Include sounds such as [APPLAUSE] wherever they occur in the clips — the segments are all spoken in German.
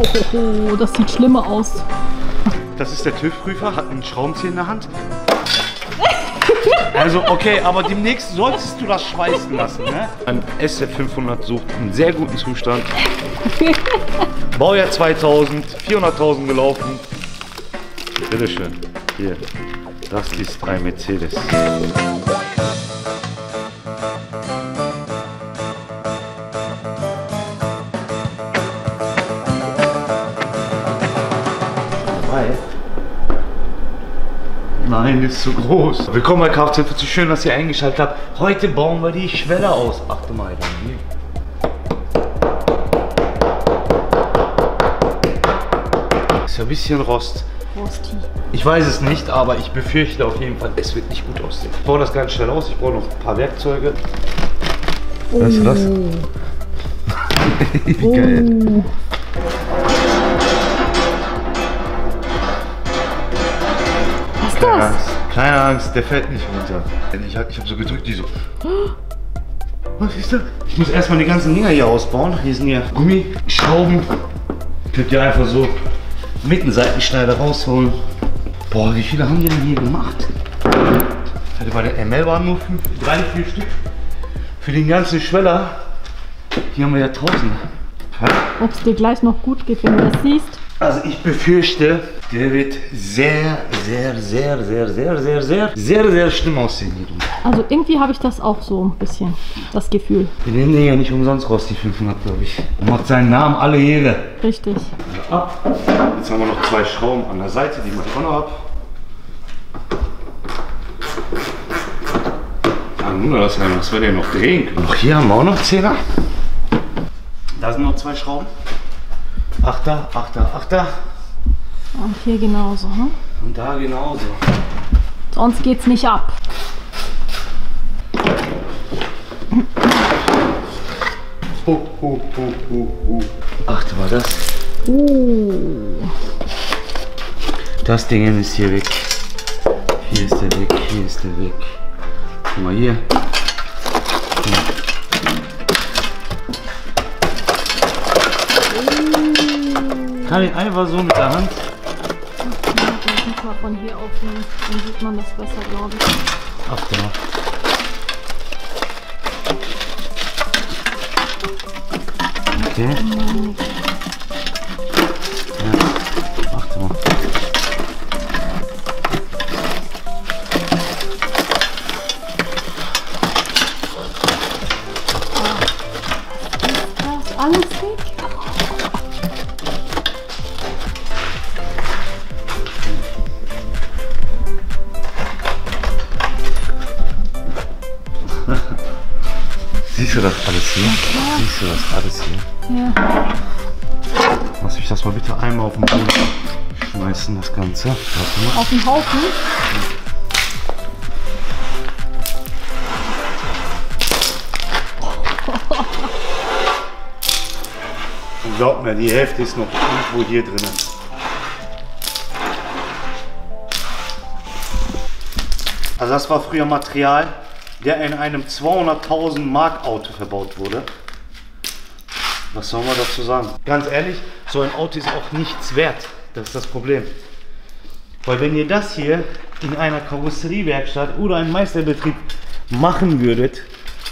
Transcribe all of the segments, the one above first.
ho, ho, das sieht schlimmer aus. Das ist der TÜV-Prüfer, hat einen Schraubenzieher in der Hand. Also okay, aber demnächst solltest du das schweißen lassen. Ne? Ein SF500 sucht einen sehr guten Zustand. Baujahr 2000, 400.000 gelaufen. Bitteschön. Hier, das ist drei Mercedes. Nein, ist zu groß. Willkommen bei Kfz zu schön, dass ihr eingeschaltet habt. Heute bauen wir die Schwelle aus. Achte mal dann hier. Ist ja ein bisschen Rost. Rosti. Ich weiß es nicht, aber ich befürchte auf jeden Fall, es wird nicht gut aussehen. Ich baue das ganz schnell aus. Ich brauche noch ein paar Werkzeuge. Weißt du das? [LAUGHS] Wie geil. Was Keine? Angst. Keine Angst, der fällt nicht runter. Ich habe ich hab so gedrückt, die so. Was ist das? Ich muss erstmal die ganzen Dinger hier ausbauen. Hier sind ja Gummischrauben. Könnt ihr einfach so mit dem Seitenschneider rausholen. Boah, wie viele haben die denn hier gemacht? Hatte bei der ML waren nur fünf, drei, vier Stück. Für den ganzen Schweller. Hier haben wir ja tausende. Ob es dir gleich noch gut geht, wenn du das siehst. Also ich befürchte, der wird sehr, sehr, sehr, sehr, sehr, sehr, sehr, sehr, sehr schlimm aussehen. Also irgendwie habe ich das auch so ein bisschen, das Gefühl. Wir nehmen den ja nicht umsonst raus, die 500, glaube ich. Macht seinen Namen alle Ehre. Richtig. Ab. Jetzt haben wir noch zwei Schrauben an der Seite, die mache ich auch noch ab. Ah, nun, das heißt, was wir denn noch drehen können. Noch hier haben wir auch noch Zehner. Da sind noch zwei Schrauben. Achter, Achter, Achter. Und hier genauso. Hm? Und da genauso. Sonst geht's nicht ab. Hu, hu, hu, hu, hu. Achte mal das. Uh. Das Ding ist hier weg. Hier ist der weg, hier ist der weg. Guck mal hier. Kann ich einfach so mit der Hand. Muss mal von hier aufnehmen. Dann sieht man das besser, glaube ich. Achte mal. Okay. Ja, [LAUGHS] Siehst du das alles hier? Siehst du das alles hier? Ja. Lass mich das mal bitte einmal auf den Boden schmeißen, das Ganze. Auf den Haufen. [LAUGHS] Und glaubt mir, die Hälfte ist noch irgendwo hier drin. Also das war früher Material, der in einem 200.000 Mark Auto verbaut wurde. Was soll man dazu sagen? Ganz ehrlich, so ein Auto ist auch nichts wert. Das ist das Problem. Weil wenn ihr das hier in einer Karosseriewerkstatt oder einem Meisterbetrieb machen würdet,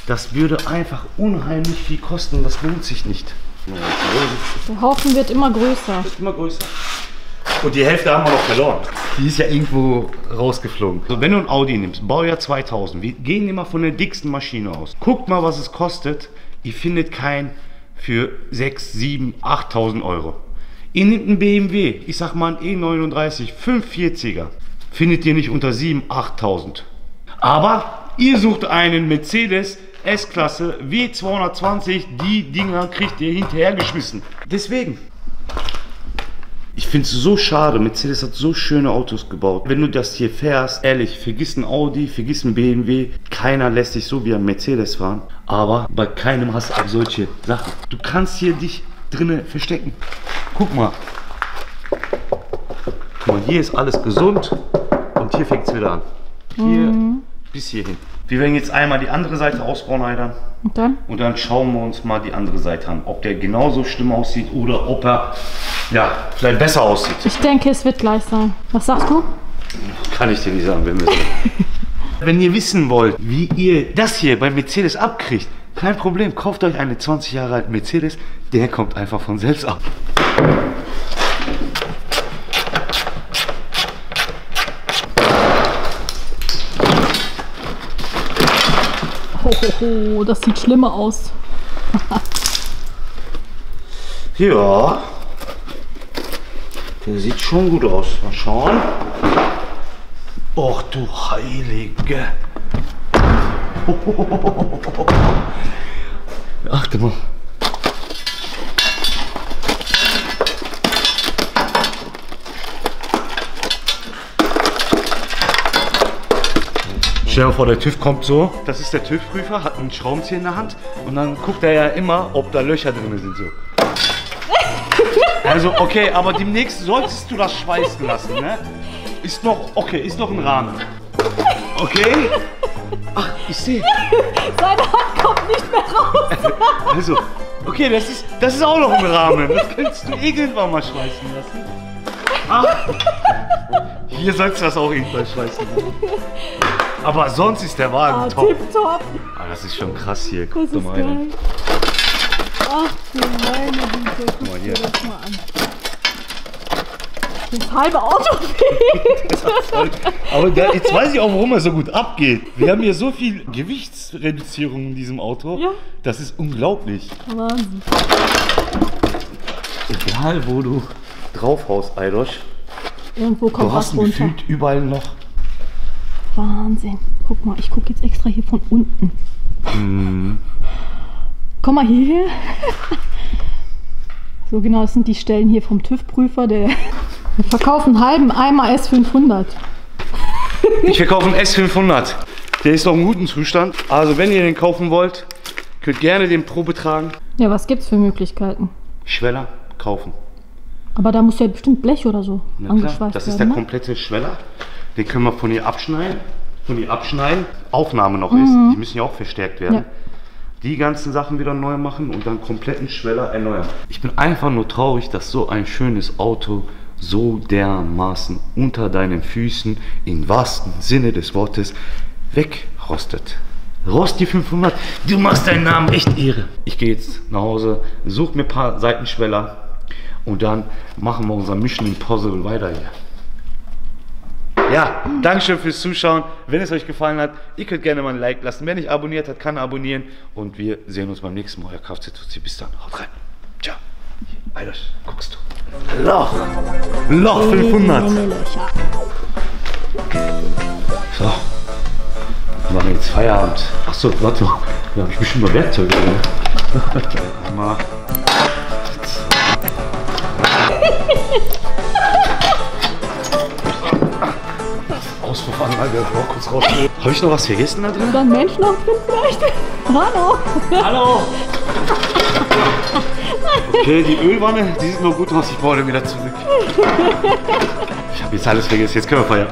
das würde einfach unheimlich viel kosten. Das lohnt sich nicht. Der Haufen wird immer größer. Wird immer größer. Und die Hälfte haben wir noch verloren. Die ist ja irgendwo rausgeflogen. Also wenn du ein Audi nimmst, Baujahr 2000, wir gehen immer von der dicksten Maschine aus. Guckt mal, was es kostet. Ihr findet keinen für 6, 7, 8000 Euro. Ihr nehmt einen BMW, ich sag mal ein E39, 540er. Findet ihr nicht unter 7, 8000. Aber ihr sucht einen Mercedes S-Klasse W220, die Dinger kriegt ihr hinterhergeschmissen. Deswegen, finde es so schade. Mercedes hat so schöne Autos gebaut. Wenn du das hier fährst, ehrlich, vergiss ein Audi, vergiss ein BMW. Keiner lässt sich so wie ein Mercedes fahren. Aber bei keinem hast du auch solche Sachen. Du kannst hier dich drinnen verstecken. Guck mal. Guck mal, hier ist alles gesund und hier fängt es wieder an. Hier bis hierhin. Wir werden jetzt einmal die andere Seite ausbauen, Heidan. Und dann? Und dann schauen wir uns mal die andere Seite an. Ob der genauso schlimm aussieht oder ob er ja, vielleicht besser aussieht. Ich denke, es wird gleich sein. Was sagst du? Kann ich dir nicht sagen, wenn wir [LAUGHS] Wenn ihr wissen wollt, wie ihr das hier bei Mercedes abkriegt, kein Problem, kauft euch eine 20 Jahre alten Mercedes, der kommt einfach von selbst ab. Ho, ho, ho, das sieht schlimmer aus. Ja, der sieht schon gut aus. Mal schauen. Och du Heilige. [LAUGHS] Achte mal. Stell dir vor, der TÜV kommt so. Das ist der TÜV-Prüfer, hat einen Schraubenzieher in der Hand und dann guckt er ja immer, ob da Löcher drin sind. So. Also, okay, aber demnächst solltest du das schweißen lassen, ne? Ist noch, okay, ist noch ein Rahmen. Okay? Ach, ich sehe. Seine Hand kommt nicht mehr raus. [LAUGHS] Also, okay, das ist, das ist auch noch ein Rahmen. Das könntest du irgendwann mal schweißen lassen. Ah. Hier sollst du das auch irgendwann schweißen lassen. Aber sonst ist der Wagen Ah, top. tipptopp. Ah, das ist schon krass hier. Das Guck doch ist mal. Ach du meine Güte, guck mal dir hier. das mal. Das halbe Auto fehlt. Aber da, jetzt weiß ich auch, warum er so gut abgeht. Wir haben hier so viel Gewichtsreduzierung in diesem Auto. Ja. Das ist unglaublich. Wahnsinn. Egal, wo du draufhaust, Eidosch. Irgendwo kommt Du hast was runter. gefühlt überall noch. Wahnsinn. Guck mal, ich gucke jetzt extra hier von unten. Mhm. Komm mal hierher. So genau, das sind die Stellen hier vom TÜV-Prüfer. Der wir verkaufen einen halben Eimer S500. Ich verkaufe einen S500. Der ist noch im guten Zustand. Also, wenn ihr den kaufen wollt, könnt gerne den Probe tragen. Ja, was gibt's für Möglichkeiten? Schweller kaufen. Aber da muss ja bestimmt Blech oder so Na angeschweißt klar, das ist der werden. ne? komplette Schweller. Den können wir von hier abschneiden. Von hier abschneiden. Aufnahme noch ist. Die müssen ja auch verstärkt werden. Mhm. Ja. Die ganzen Sachen wieder neu machen und dann kompletten Schweller erneuern. Ich bin einfach nur traurig, dass so ein schönes Auto so dermaßen unter deinen Füßen im wahrsten Sinne des Wortes wegrostet. Rosti 500, du machst deinen Namen echt Ehre. Ich gehe jetzt nach Hause, such mir ein paar Seitenschweller und dann machen wir unser Mission Impossible weiter hier. Ja, Dankeschön fürs Zuschauen. Wenn es euch gefallen hat, ihr könnt gerne mal ein Like lassen. Wer nicht abonniert hat, kann abonnieren. Und wir sehen uns beim nächsten Mal. Euer Kfz Bis dann. Haut rein. Ciao. Alter, guckst du. Loch. Loch 500. Menge Löcher. So. Wir machen jetzt Feierabend. Achso, warte mal. Da habe ich bestimmt mal Werkzeuge drin. [LAUGHS] Einmal. Auspuffanlage, noch kurz raus. Habe ich noch was vergessen da drin? Ist da ein Mensch noch drin vielleicht? Hallo. Hallo! [LAUGHS] Okay, die Ölwanne, die sieht noch gut aus. Ich brauche wieder zurück. Ich habe jetzt alles vergessen. Jetzt können wir feiern.